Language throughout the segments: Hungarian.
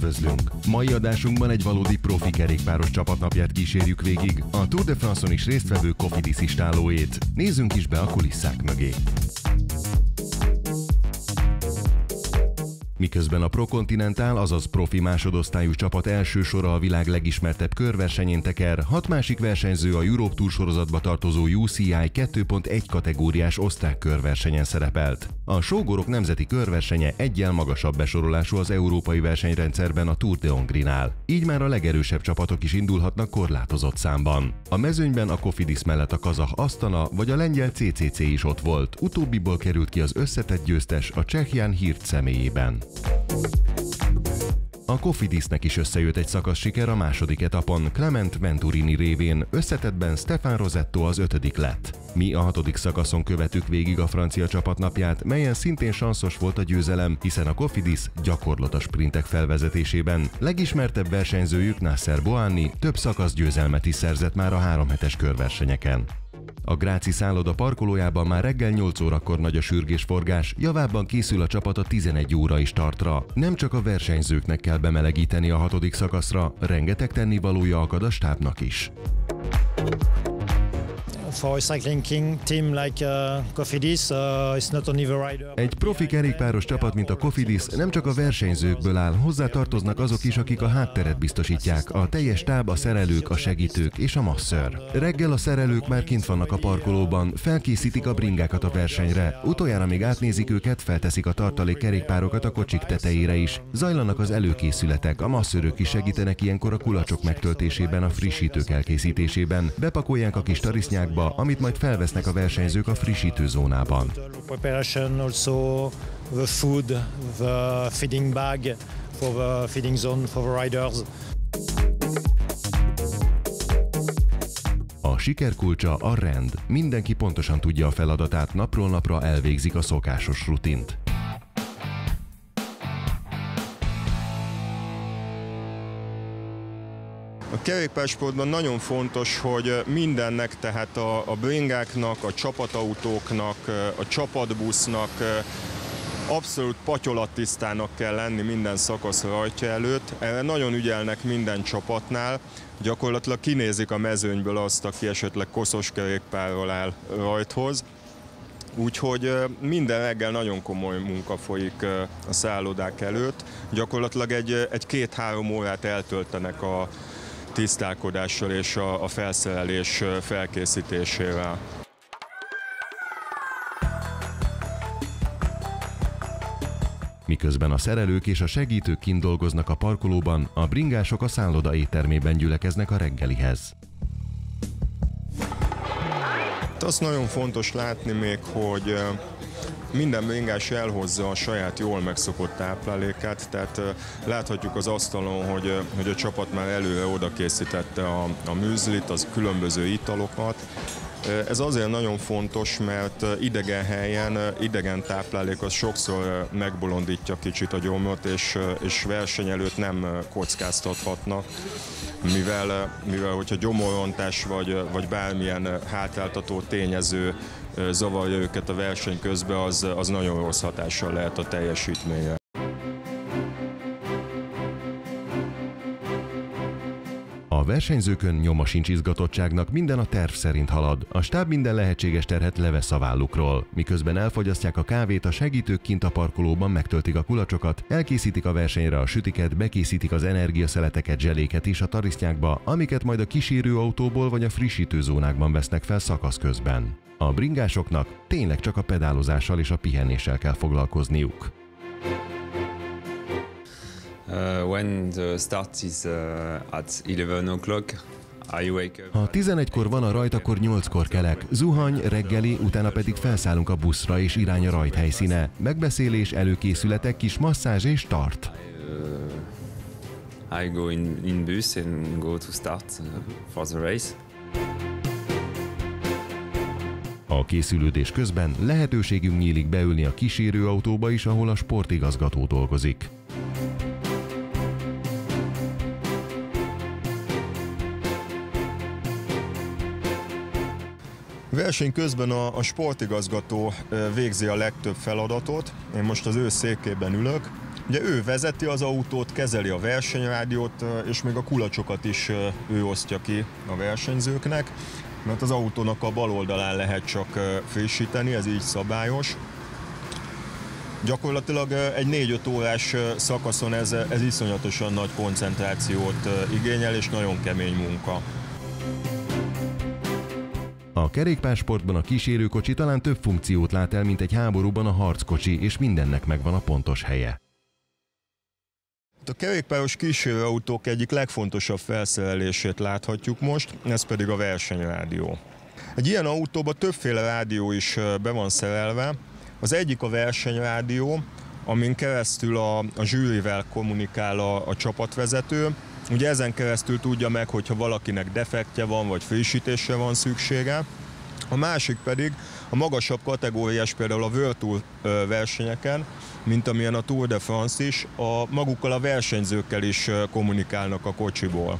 Üdvözlünk! Mai adásunkban egy valódi profi kerékpáros csapatnapját kísérjük végig, a Tour de France-on is résztvevő Cofidis istálóét. Nézzünk is be a kulisszák mögé. Miközben a Pro Continental, azaz profi másodosztályú csapat első sora a világ legismertebb körversenyén teker, hat másik versenyző a Europe Tour sorozatba tartozó UCI 2.1 kategóriás osztrák körversenyen szerepelt. A sógorok nemzeti körversenye egyel magasabb besorolású az európai versenyrendszerben a Tour de Hongrinál. Így már a legerősebb csapatok is indulhatnak korlátozott számban. A mezőnyben a Kofidis mellett a kazah Astana vagy a lengyel CCC is ott volt, utóbbiból került ki az összetett győztes a Csehián hírt személyében. A Kofidisnek is összejött egy szakasz siker a második etapon, Clement Venturini révén, összetettben Stefan Rosetto az ötödik lett. Mi a hatodik szakaszon követük végig a francia csapatnapját, melyen szintén sanszos volt a győzelem, hiszen a Kofidis gyakorlott a sprintek felvezetésében. Legismertebb versenyzőjük Nasser Boanni több szakasz győzelmet is szerzett már a három hetes körversenyeken. A Gráci szálloda parkolójában már reggel 8 órakor nagy a sürgésforgás, javában készül a csapat a 11 óra is tartra. Nem csak a versenyzőknek kell bemelegíteni a hatodik szakaszra, rengeteg tennivalója akad a stábnak is for a cycling team like uh, Cofidis, uh, it's not only the rider. Egy profi kerékpáros csapat, mint a Cofidis, nem csak a versenyzőkből áll, hozzá tartoznak azok is, akik a hátteret biztosítják, a teljes táb, a szerelők, a segítők és a masször. Reggel a szerelők már kint vannak a parkolóban, felkészítik a bringákat a versenyre, utoljára még átnézik őket, felteszik a tartalék kerékpárokat a kocsik tetejére is. Zajlanak az előkészületek, a masszörök is segítenek ilyenkor a kulacsok megtöltésében, a frissítők elkészítésében. Bepakolják a kis tarisznyákba, amit majd felvesznek a versenyzők a frissítő zónában. A siker kulcsa a rend. Mindenki pontosan tudja a feladatát, napról napra elvégzik a szokásos rutint. A kerékpársportban nagyon fontos, hogy mindennek, tehát a, a bringáknak, a csapatautóknak, a csapatbusznak abszolút patyolattisztának kell lenni minden szakasz rajtja előtt. Erre nagyon ügyelnek minden csapatnál. Gyakorlatilag kinézik a mezőnyből azt, aki esetleg koszos kerékpárral áll rajthoz. Úgyhogy minden reggel nagyon komoly munka folyik a szállodák előtt. Gyakorlatilag egy, egy két-három órát eltöltenek a, tisztálkodással és a, a felszerelés felkészítésével. Miközben a szerelők és a segítők kint dolgoznak a parkolóban, a bringások a szálloda éttermében gyülekeznek a reggelihez. Azt nagyon fontos látni még, hogy minden bringás elhozza a saját jól megszokott táplálékát, tehát láthatjuk az asztalon, hogy, hogy a csapat már előre oda készítette a, a műzlit, az különböző italokat, ez azért nagyon fontos, mert idegen helyen, idegen táplálék az sokszor megbolondítja kicsit a gyomrot, és, és verseny előtt nem kockáztathatnak, mivel, mivel hogyha gyomorontás vagy, vagy bármilyen hátráltató tényező zavarja őket a verseny közben, az, az nagyon rossz hatással lehet a teljesítményre. Versenyzőkön nyoma sincs izgatottságnak, minden a terv szerint halad. A stáb minden lehetséges terhet levesz a vállukról. Miközben elfogyasztják a kávét, a segítők kint a parkolóban megtöltik a kulacsokat, elkészítik a versenyre a sütiket, bekészítik az energiaszeleteket, zseléket is a tarisznyákba, amiket majd a kísérő autóból vagy a frissítőzónákban vesznek fel szakasz közben. A bringásoknak tényleg csak a pedálozással és a pihenéssel kell foglalkozniuk. Uh, when the start is uh, at 11 o'clock, ha 11-kor van a rajt, akkor 8-kor kelek. Zuhany, reggeli, utána pedig felszállunk a buszra és irány a rajt helyszíne. Megbeszélés, előkészületek, kis masszázs és start. Uh, I go in, in bus and go to start for the race. A készülődés közben lehetőségünk nyílik beülni a kísérőautóba is, ahol a sportigazgató dolgozik. Verseny közben a, a sportigazgató végzi a legtöbb feladatot. Én most az ő székében ülök. Ugye ő vezeti az autót, kezeli a versenyrádiót, és még a kulacsokat is ő osztja ki a versenyzőknek, mert az autónak a bal oldalán lehet csak frissíteni, ez így szabályos. Gyakorlatilag egy 4-5 órás szakaszon ez, ez iszonyatosan nagy koncentrációt igényel, és nagyon kemény munka. A kerékpársportban a kísérőkocsi talán több funkciót lát el, mint egy háborúban a harckocsi, és mindennek megvan a pontos helye. A kerékpáros kísérőautók egyik legfontosabb felszerelését láthatjuk most, ez pedig a versenyrádió. Egy ilyen autóban többféle rádió is be van szerelve. Az egyik a versenyrádió, amin keresztül a, a zsűrivel kommunikál a, a csapatvezető. Ugye ezen keresztül tudja meg, hogyha valakinek defektje van, vagy frissítésre van szüksége. A másik pedig a magasabb kategóriás, például a World Tour versenyeken, mint amilyen a Tour de France is, a magukkal a versenyzőkkel is kommunikálnak a kocsiból.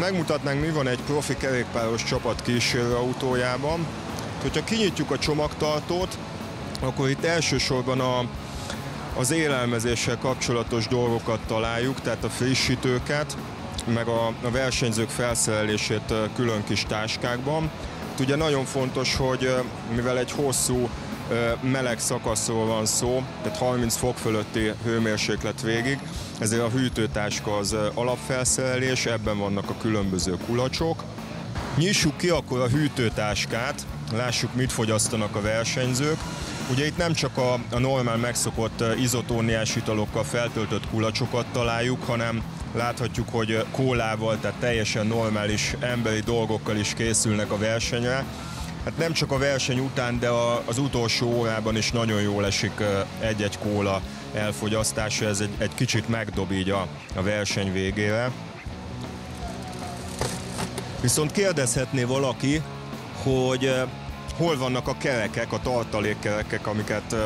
Megmutatnánk, mi van egy profi kerékpáros csapat kísérő autójában. Hogyha kinyitjuk a csomagtartót, akkor itt elsősorban a, az élelmezéssel kapcsolatos dolgokat találjuk, tehát a frissítőket, meg a, a versenyzők felszerelését külön kis táskákban. Ugye nagyon fontos, hogy mivel egy hosszú meleg szakaszról van szó, tehát 30 fok fölötti hőmérséklet végig, ezért a hűtőtáska az alapfelszerelés, ebben vannak a különböző kulacsok. Nyissuk ki akkor a hűtőtáskát, lássuk mit fogyasztanak a versenyzők. Ugye itt nem csak a, a normál megszokott izotóniás italokkal feltöltött kulacsokat találjuk, hanem láthatjuk, hogy kólával, tehát teljesen normális emberi dolgokkal is készülnek a versenyre. Hát nem csak a verseny után, de a, az utolsó órában is nagyon jól esik egy-egy kóla elfogyasztása, ez egy, egy kicsit megdob így a, a verseny végére. Viszont kérdezhetné valaki, hogy hol vannak a kerekek, a tartalékkerekek, amiket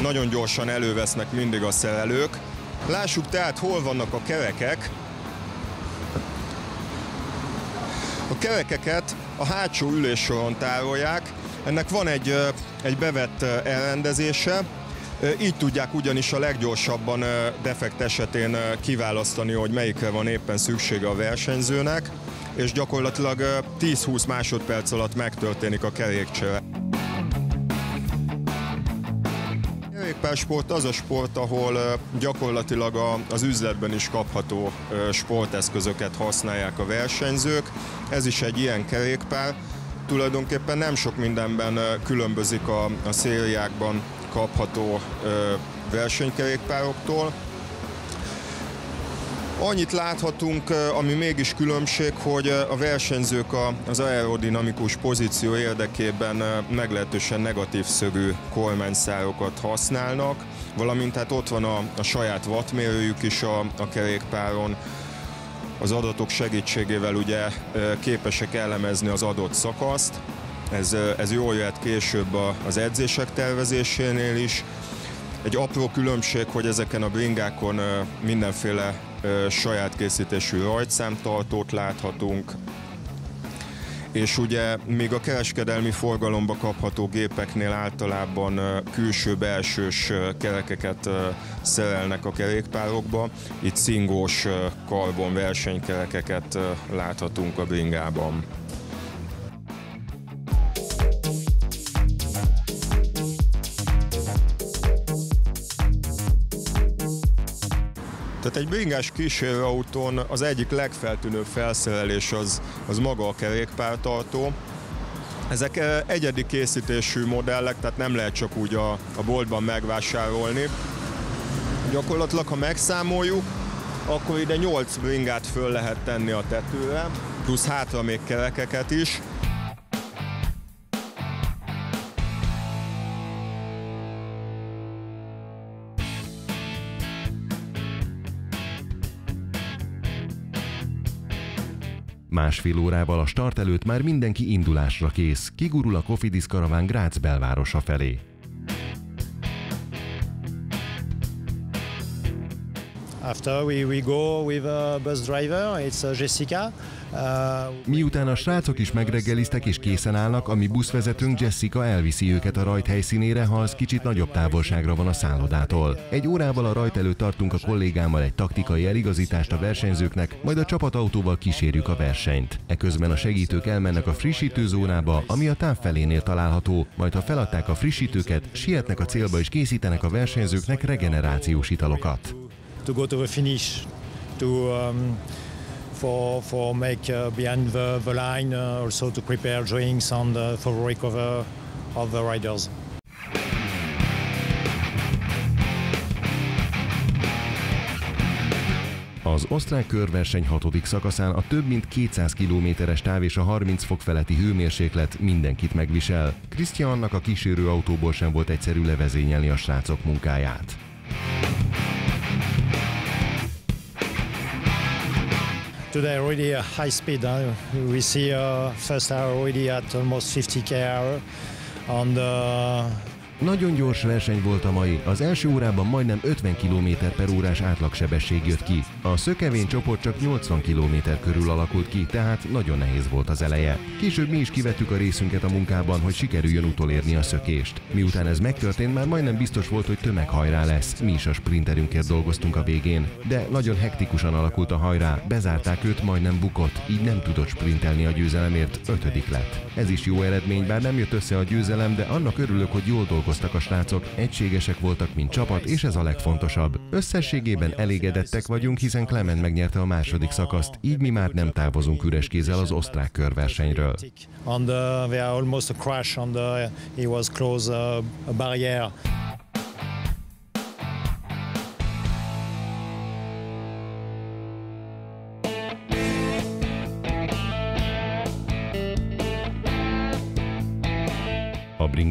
nagyon gyorsan elővesznek mindig a szerelők. Lássuk tehát, hol vannak a kerekek. A kerekeket a hátsó üléssoron tárolják. Ennek van egy, egy bevett elrendezése, így tudják ugyanis a leggyorsabban defekt esetén kiválasztani, hogy melyikre van éppen szüksége a versenyzőnek, és gyakorlatilag 10-20 másodperc alatt megtörténik a kerékcsere. kerékpársport az a sport, ahol gyakorlatilag az üzletben is kapható sporteszközöket használják a versenyzők. Ez is egy ilyen kerékpár. Tulajdonképpen nem sok mindenben különbözik a, a szériákban kapható versenykerékpároktól. Annyit láthatunk, ami mégis különbség, hogy a versenyzők az aerodinamikus pozíció érdekében meglehetősen negatív szögű kormányszárokat használnak, valamint hát ott van a, a saját wattmérőjük is a, a kerékpáron, az adatok segítségével ugye képesek elemezni az adott szakaszt, ez, ez jól jöhet később az edzések tervezésénél is. Egy apró különbség, hogy ezeken a bringákon mindenféle saját készítésű rajtszámtartót láthatunk, és ugye még a kereskedelmi forgalomba kapható gépeknél általában külső-belsős kerekeket szerelnek a kerékpárokba. Itt szingós karbon versenykerekeket láthatunk a bringában. Tehát egy bringás kísérőautón az egyik legfeltűnőbb felszerelés az, az maga a kerékpártartó. Ezek eh, egyedi készítésű modellek, tehát nem lehet csak úgy a, a boltban megvásárolni. Gyakorlatilag, ha megszámoljuk, akkor ide 8 bringát föl lehet tenni a tetőre, plusz hátra még kerekeket is. Másfél órával a start előtt már mindenki indulásra kész, kigurul a Kofidis karaván Grác belvárosa felé. After we, we go with a bus driver, it's uh, Jessica. Uh, Miután a srácok is megreggeliztek és készen állnak, a mi buszvezetőnk Jessica elviszi őket a rajt helyszínére, ha az kicsit nagyobb távolságra van a szállodától. Egy órával a rajt előtt tartunk a kollégámmal egy taktikai eligazítást a versenyzőknek, majd a csapatautóval kísérjük a versenyt. Eközben a segítők elmennek a frissítőzónába, ami a táv felénél található, majd ha feladták a frissítőket, sietnek a célba és készítenek a versenyzőknek regenerációs italokat. To go to the finish, to um, for for make uh, behind the, the line, uh, also to prepare drinks and uh, for recover of the riders. Az osztrák körverseny hatodik szakaszán a több mint 200 kilométeres táv és a 30 fok feletti hőmérséklet mindenkit megvisel. Christiannak a kísérő autóból sem volt egyszerű levezényelni a srácok munkáját. Today already a high speed. Huh? We see uh, first hour already at almost 50 km and uh, nagyon gyors verseny volt a mai, az első órában majdnem 50 km per órás átlagsebesség jött ki. A szökevény csoport csak 80 km körül alakult ki, tehát nagyon nehéz volt az eleje. Később mi is kivettük a részünket a munkában, hogy sikerüljön utolérni a szökést. Miután ez megtörtént, már majdnem biztos volt, hogy tömeghajrá lesz. Mi is a sprinterünkért dolgoztunk a végén. De nagyon hektikusan alakult a hajrá, bezárták őt, majdnem bukott, így nem tudott sprintelni a győzelemért, ötödik lett. Ez is jó eredmény, bár nem jött össze a győzelem, de annak örülök, hogy jól dolgoztunk dolgoztak a srácok, egységesek voltak, mint csapat, és ez a legfontosabb. Összességében elégedettek vagyunk, hiszen Clement megnyerte a második szakaszt, így mi már nem távozunk üres kézzel az osztrák körversenyről. On the, there almost a crash on the, he was close uh, a barrier.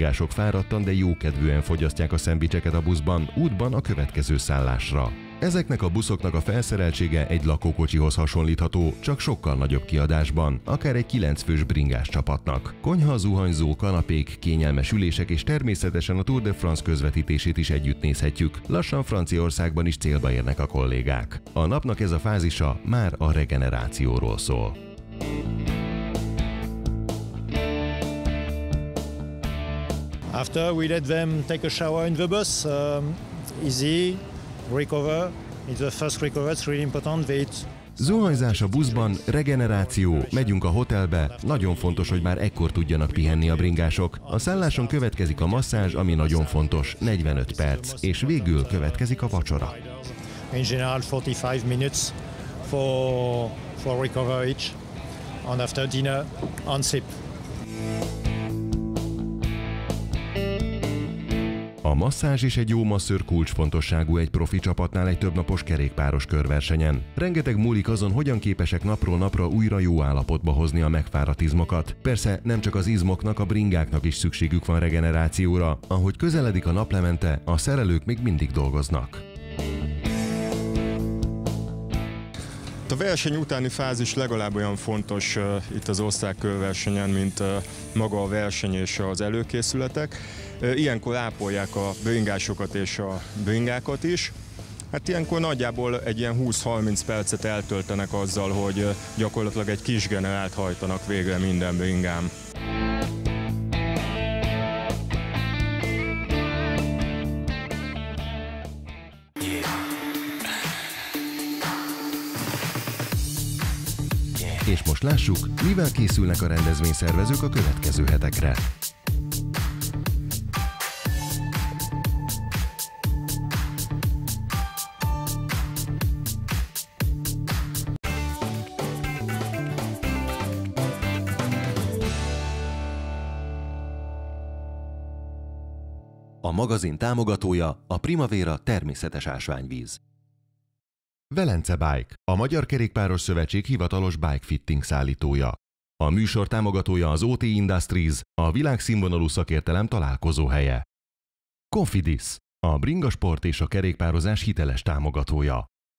A bringások fáradtan, de jókedvűen fogyasztják a szendvicseket a buszban, útban a következő szállásra. Ezeknek a buszoknak a felszereltsége egy lakókocsihoz hasonlítható, csak sokkal nagyobb kiadásban, akár egy 9 fős bringás csapatnak. Konyha, zuhanyzó, kanapék, kényelmes ülések és természetesen a Tour de France közvetítését is együtt nézhetjük. Lassan Franciaországban is célba érnek a kollégák. A napnak ez a fázisa már a regenerációról szól. After we let them take a shower in the bus, um, easy, recover. It's the first recover, it's really important. They eat Zuhanyzás a buszban, regeneráció, megyünk a hotelbe, nagyon fontos, hogy már ekkor tudjanak pihenni a bringások. A szálláson következik a masszázs, ami nagyon fontos, 45 perc, és végül következik a vacsora. In general 45 minutes for, for recover each, and after dinner, on sleep. A masszázs és egy jó masször kulcsfontosságú egy profi csapatnál egy többnapos kerékpáros körversenyen. Rengeteg múlik azon, hogyan képesek napról napra újra jó állapotba hozni a megfáradt izmokat. Persze nem csak az izmoknak, a bringáknak is szükségük van regenerációra. Ahogy közeledik a naplemente, a szerelők még mindig dolgoznak. A verseny utáni fázis legalább olyan fontos uh, itt az osztrák körversenyen, mint uh, maga a verseny és az előkészületek. Uh, ilyenkor ápolják a bringásokat és a bringákat is. Hát ilyenkor nagyjából egy ilyen 20-30 percet eltöltenek azzal, hogy gyakorlatilag egy kis generált hajtanak végre minden bringám. Most lássuk, mivel készülnek a rendezvényszervezők a következő hetekre. A magazin támogatója a Primavera természetes ásványvíz. Velence Bike, a Magyar Kerékpáros Szövetség hivatalos bike fitting szállítója. A műsor támogatója az OT Industries, a világszínvonalú szakértelem találkozó helye. Confidis, a bringasport és a kerékpározás hiteles támogatója.